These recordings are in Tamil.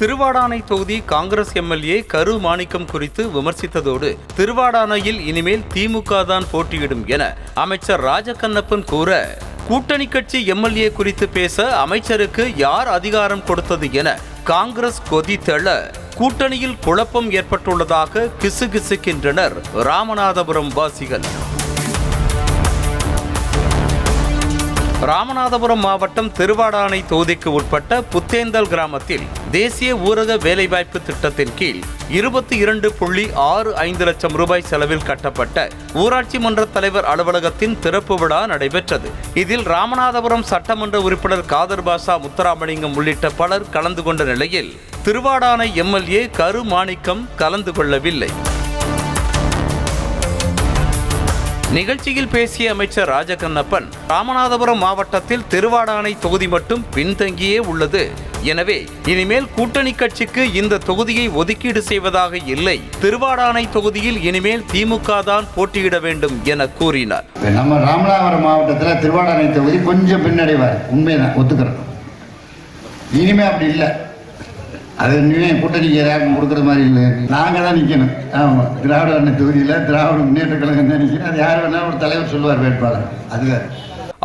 திருவாடானை தொகுதி காங்கிரஸ் எம்எல்ஏ கரு மாணிக்கம் குறித்து விமர்சித்ததோடு திருவாடானையில் இனிமேல் திமுக தான் போட்டியிடும் என அமைச்சர் ராஜகண்ணப்பன் கூற கூட்டணி கட்சி எம்எல்ஏ குறித்து பேச அமைச்சருக்கு யார் அதிகாரம் கொடுத்தது என காங்கிரஸ் கொதித்தெழ கூட்டணியில் குழப்பம் ஏற்பட்டுள்ளதாக கிசுகிசுக்கின்றனர் ராமநாதபுரம் வாசிகள். ராமநாதபுரம் மாவட்டம் திருவாடானை தொகுதிக்கு உட்பட்ட புத்தேந்தல் கிராமத்தில் தேசிய ஊரக வேலைவாய்ப்பு திட்டத்தின் கீழ் இருபத்தி இரண்டு புள்ளி ஆறு ஐந்து லட்சம் ரூபாய் செலவில் கட்டப்பட்ட ஊராட்சி மன்ற தலைவர் அலுவலகத்தின் திறப்பு விழா நடைபெற்றது. இதில் ராமநாதபுரம் சட்டமன்ற உறுப்பினர் காதர் பாஷா முத்துராமலிங்கம் உள்ளிட்ட பலர் கலந்து கொண்ட நிலையில் திருவாடானை எம்எல்ஏ கரு மாணிக்கம் கலந்து கொள்ளவில்லை. நிகழ்ச்சியில் பேசிய அமைச்சர் ராஜகண்ணப்பன் ராமநாதபுரம் மாவட்டத்தில் திருவாடானை தொகுதி மட்டும் பின்தங்கியே உள்ளது. எனவே இனிமேல் கூட்டணி கட்சிக்கு இந்த தொகுதியை ஒதுக்கீடு செய்வதாக இல்லை. திருவாடானை தொகுதியில் இனிமேல் திமுக தான் போட்டியிட வேண்டும் என கூறினார். நம்ம ராமநாதபுரம் மாவட்டத்தில் திருவாடானை தொகுதி கொஞ்சம் பின்னடைவார். உண்மைதான் ஒத்துக்கிறோம். இனிமே அப்படி இல்லை. அது இனிமே கூட்டணிக்கு யாருக்கும் கொடுக்குற மாதிரி இல்லை. நாங்கள் தான் நிற்கணும் ஆமாம் திராவிட அண்ணன் தொகுதியில் திராவிட முன்னேற்ற கழகம் தான் நிற்கணும் அது யார் வேணாலும் ஒரு தலைவர் சொல்லுவார் வேட்பாளர். அது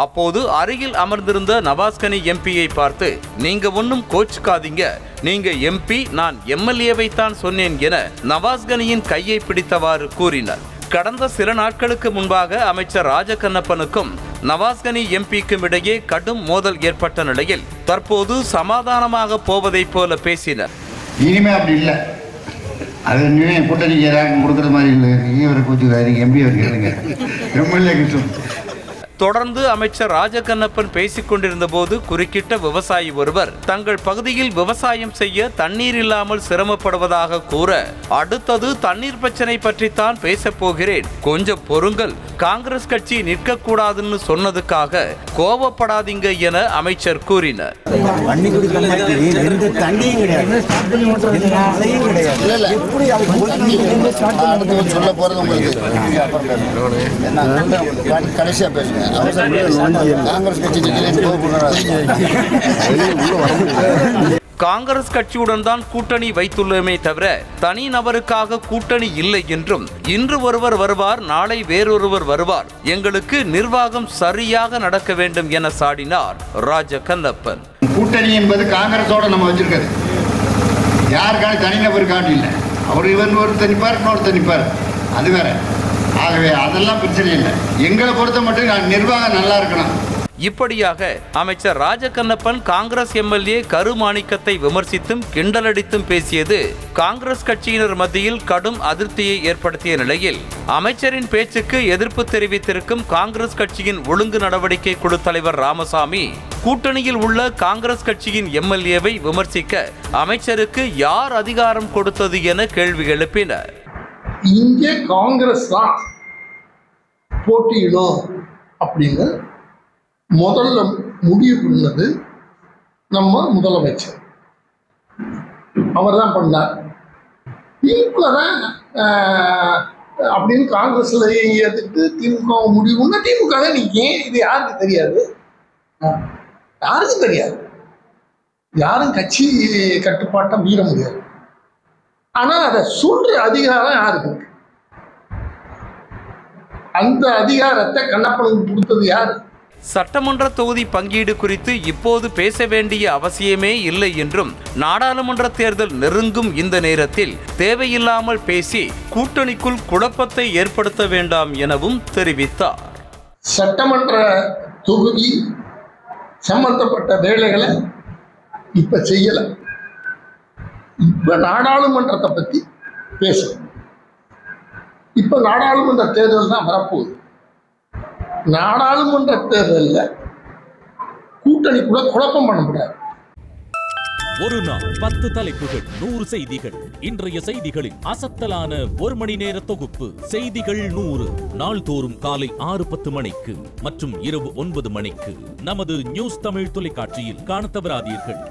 அப்போது அருகில் அமர்ந்திருந்த நவாஸ்கனி எம்பியை பார்த்து நீங்க ஒன்றும் கோச்சுக்காதீங்க. நீங்க எம்பி நான் எம்எல்ஏவை தான் சொன்னேன் என நவாஸ்கனியின் கையை பிடித்தவாறு கூறினார். கடந்த சில நாட்களுக்கு முன்பாக அமைச்சர் ராஜகண்ணப்பனுக்கும் நவாஸ்கனி எம்பிக்கும் இடையே கடும் மோதல் ஏற்பட்ட நிலையில் தற்போது சமாதானமாக போவதைப் போல பேசினர். இனிமே அப்படி இல்லை. அது இனிமே கூட்டணிக்கு யாராவது கொடுக்குற மாதிரி இல்லை. இவரை கூச்சுக்காதீங்க எம்பி அவர் கேளுங்க. எம்எல்ஏ கிட்ட தொடர்ந்து அமைச்சர் ராஜகண்ணப்பன் பேசிக் கொண்டிருந்த போது குறுக்கிட்ட விவசாயி ஒருவர் தங்கள் பகுதியில் விவசாயம் செய்ய தண்ணீர் இல்லாமல் சிரமப்படுவதாக கூற அடுத்தது தண்ணீர் பிரச்சனை பற்றித்தான் பேசப் போகிறேன். கொஞ்சம் பொறுங்கள் காங்கிரஸ் கட்சி நிற்கக்கூடாதுன்னு சொன்னதுக்காக கோவப்படாதீங்க என அமைச்சர் கூறினார். சொல்ல உங்களுக்கு கடைசியாக பேசுங்க. காங்கிரஸ் கட்சியுடன் தான் கூட்டணி வைத்துள்ளோமே தவிர தனி நபருக்காக கூட்டணி இல்லை என்றும் இன்று ஒருவர் வருவார் நாளை வேறொருவர் வருவார். எங்களுக்கு நிர்வாகம் சரியாக நடக்க வேண்டும் என சாடினார் ராஜ கந்தப்பன் கூட்டணி என்பது காங்கிரஸோட நம்ம வச்சிருக்கிறது. யாருக்கான தனிநபருக்கான இல்லை. அவர் இவன் ஒரு தனிப்பார் இன்னொரு தனிப்பார் அது வேற. ஆகவே அதெல்லாம் பிரச்சனை இல்லை. எங்களை பொறுத்த மட்டும் நான் நிர்வாகம் நல்லா இருக்கணும். இப்படியாக அமைச்சர் ராஜகண்ணப்பன் காங்கிரஸ் எம்எல்ஏ கருமாணிக்கத்தை விமர்சித்தும் கிண்டலடித்தும் பேசியது காங்கிரஸ் கட்சியினர் மத்தியில் கடும் அதிருப்தியை ஏற்படுத்திய நிலையில் அமைச்சரின் பேச்சுக்கு எதிர்ப்பு தெரிவித்திருக்கும் காங்கிரஸ் கட்சியின் ஒழுங்கு நடவடிக்கை குழு தலைவர் ராமசாமி கூட்டணியில் உள்ள காங்கிரஸ் கட்சியின் எம்எல்ஏவை விமர்சிக்க அமைச்சருக்கு யார் அதிகாரம் கொடுத்தது என கேள்வி எழுப்பினர். இங்கே காங்கிரஸ் தான் போட்டியிடும் அப்படின்னு முதல்ல முடிவு பண்ணது நம்ம முதலமைச்சர். அவர் தான் பண்ணார். திமுக ஆஹ், அப்படின்னு காங்கிரஸ்ல எதிர்த்து திமுக முடிவுன்னா திமுக தான் ஏன் இது யாருக்கு தெரியாது? யாருக்கும் தெரியாது. யாரும் கட்சி கட்டுப்பாட்டை மீற முடியாது. ஆனா அதை சொல்ற அதிகாரம் யாருக்கு? அந்த அதிகாரத்தை கண்ணப்பனுக்கு கொடுத்தது யாரு? சட்டமன்ற தொகுதி பங்கீடு குறித்து இப்போது பேச வேண்டிய அவசியமே இல்லை என்றும் நாடாளுமன்ற தேர்தல் நெருங்கும் இந்த நேரத்தில் தேவையில்லாமல் பேசி கூட்டணிக்குள் குழப்பத்தை ஏற்படுத்த வேண்டாம் எனவும் தெரிவித்தார். சட்டமன்ற தொகுதி சம்பந்தப்பட்ட வேலைகளை இப்ப செய்யல. இப்ப நாடாளுமன்றத்தை பற்றி பேசணும் இப்போ நாடாளுமன்ற தேர்தல் தான் வரப்போகுது. நாடாளுமன்ற தேர்தலில் கூட்டணி கூட குழப்பம் பண்ணக்கூடாது ஒரு நாள் பத்து தலைப்புகள் நூறு செய்திகள். இன்றைய செய்திகளின் அசத்தலான ஒரு மணி நேர தொகுப்பு செய்திகள் நூறு. நாள்தோறும் காலை ஆறு பத்து மணிக்கு மற்றும் இரவு ஒன்பது மணிக்கு நமது நியூஸ் தமிழ் தொலைக்காட்சியில் காண தவறாதீர்கள்.